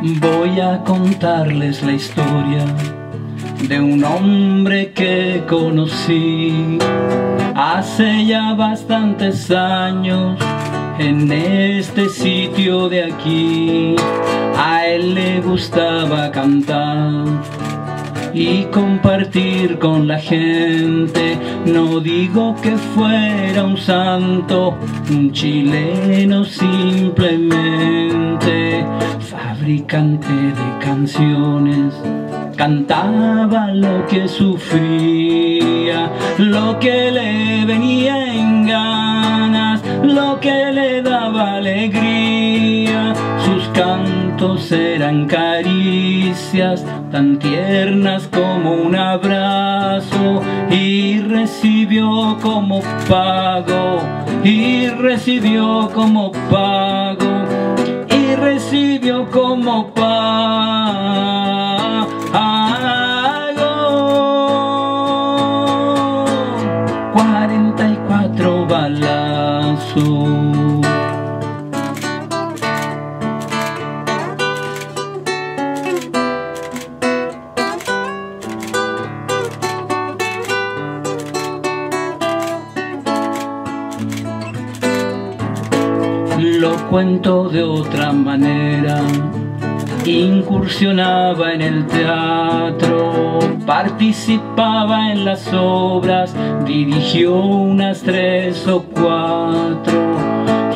Voy a contarles la historia de un hombre que conocí hace ya bastantes años en este sitio de aquí. A él le gustaba cantar y compartir con la gente. No digo que fuera un santo, un chileno simplemente, fabricante de canciones. Cantaba lo que sufría, lo que le venía en ganas, lo que le daba alegría. Sus cantos eran caricias tan tiernas como un abrazo y recibió como pago, y recibió como pago, recibió como pago. Lo cuento de otra manera. Incursionaba en el teatro, participaba en las obras, dirigió unas tres o cuatro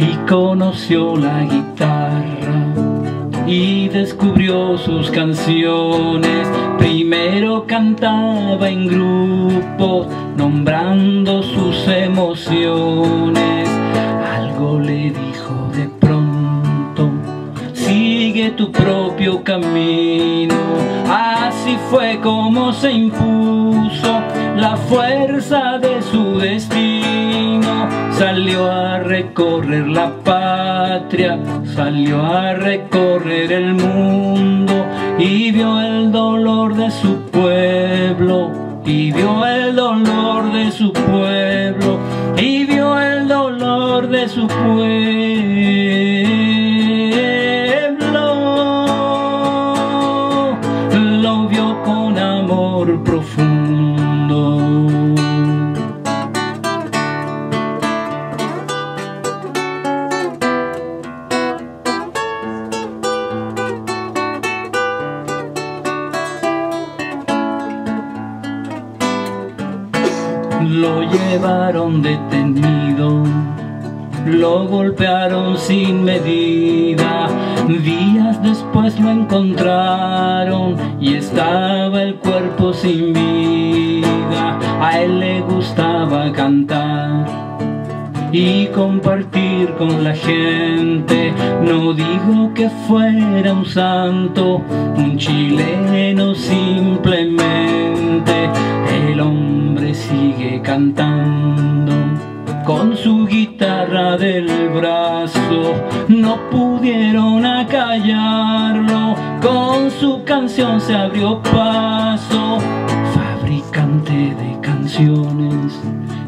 y conoció la guitarra y descubrió sus canciones. Primero cantaba en grupos, nombrando sus emociones. Fue como se impuso la fuerza de su destino. Salió a recorrer la patria, salió a recorrer el mundo y vio el dolor de su pueblo. Y vio el dolor de su pueblo, y vio el dolor de su pueblo, profundo. Lo llevaron detenido, lo golpearon sin medida. Días después lo encontraron y estaba el cuerpo sin vida. A él le gustaba cantar y compartir con la gente. No digo que fuera un santo, un chileno simplemente. El hombre sigue cantando con su guitarra. No pudieron acallarlo, con su canción se abrió paso. Fabricante de canciones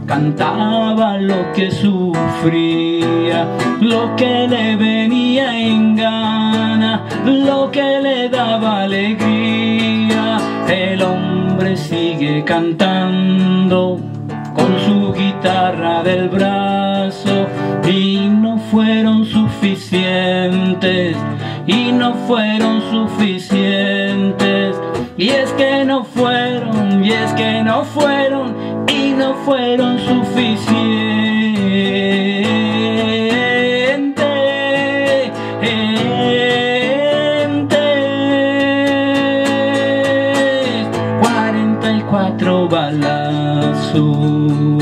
cantaba lo que sufría, lo que le venía en gana, lo que le daba alegría. El hombre sigue cantando con su guitarra del brazo y no fueron suficientes, y no fueron suficientes. Y es que no fueron, y es que no fueron, y no fueron suficientes. soul.